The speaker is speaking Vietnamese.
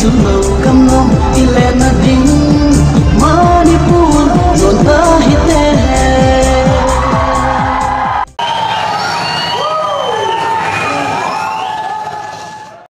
chu lo